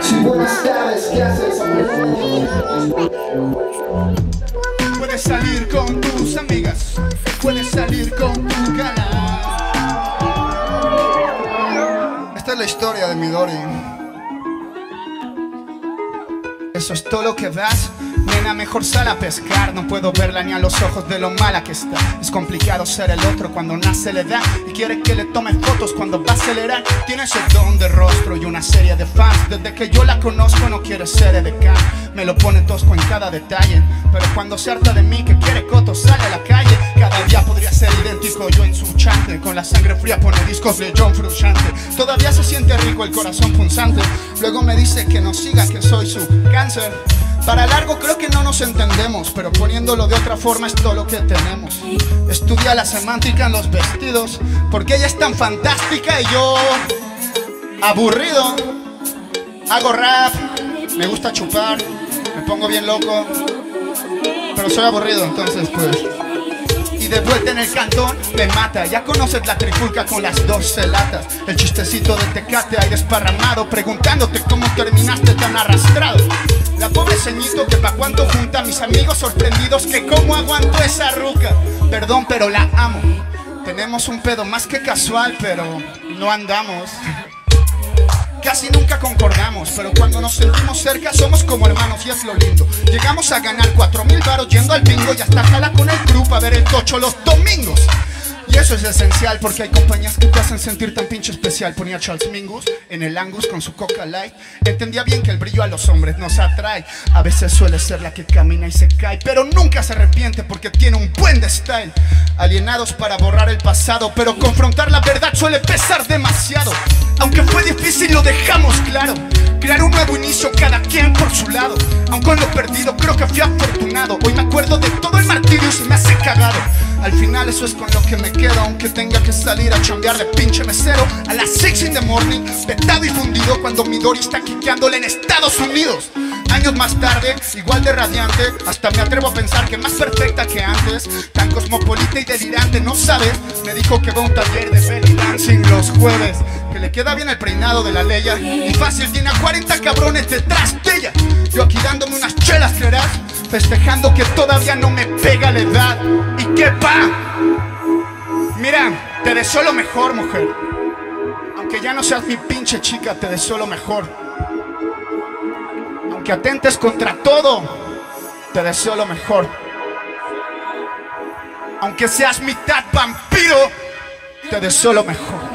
Sí, buenas tardes, ¿qué haces? Puedes salir con tus amigas, puedes salir con tu canal. Esta es la historia de Midori. Eso es todo lo que das. Nena, mejor sal a pescar. No puedo verla ni a los ojos de lo mala que está. Es complicado ser el otro cuando nace le da. Y quiere que le tome fotos cuando va a acelerar. Tiene ese don de rostro y una serie de fans. Desde que yo la conozco no quiere ser edecán. Me lo pone tosco en cada detalle. Pero cuando se harta de mí que quiere coto sale a la calle. La sangre fría pone discos de John Frusciante. Todavía se siente rico el corazón punzante. Luego me dice que no siga, que soy su cáncer. Para largo creo que no nos entendemos, pero poniéndolo de otra forma es todo lo que tenemos. Estudia la semántica en los vestidos, porque ella es tan fantástica y yo aburrido. Hago rap, me gusta chupar, me pongo bien loco, pero soy aburrido, entonces pues. Y de vuelta en el cantón me mata. Ya conoces la trifulca con las 12 latas. El chistecito de tecate ahí desparramado, preguntándote cómo terminaste tan arrastrado. La pobre ceñito que pa' cuánto junta mis amigos sorprendidos que cómo aguanto esa ruca. Perdón, pero la amo. Tenemos un pedo más que casual, pero no andamos. Casi nunca concordamos, pero cuando nos sentimos cerca somos como hermanos y es lo lindo. Llegamos a ganar cuatro mil baros yendo al bingo y hasta jala con el grupo a ver el tocho los domingos. Y eso es esencial porque hay compañías que te hacen sentir tan pinche especial. Ponía Charles Mingus en el Angus con su Coca Light. Entendía bien que el brillo a los hombres nos atrae. A veces suele ser la que camina y se cae, pero nunca se arrepiente porque tiene un buen de style. Alienados para borrar el pasado, pero confrontar la verdad suele pesar demasiado. Aunque fue difícil, lo dejamos claro. Crear un nuevo inicio, cada quien por su lado. Aunque con lo perdido, creo que fui afortunado. Hoy me acuerdo de todo el martirio y se me hace cagado. Al final eso es con lo que me quedo Aunque tenga que salir a chambear de pinche mesero A las 6 in the morning, petado y fundido Cuando Midori está quiqueándole en Estados Unidos. Años más tarde, igual de radiante Hasta me atrevo a pensar que más perfecta que antes. Tan cosmopolita y delirante, ¿no sabes? Me dijo que va a un taller de belly dancing los jueves Que le queda bien el peinado de la leya Y fácil tiene a 40 cabrones detrás de ella. Yo aquí dándome unas chelas, creerás Festejando que todavía no me pega la edad. ¿Y qué pa? Mira, te deseo lo mejor, mujer. Aunque ya no seas mi pinche chica, te deseo lo mejor. Aunque atentes contra todo, te deseo lo mejor. Aunque seas mitad vampiro, te deseo lo mejor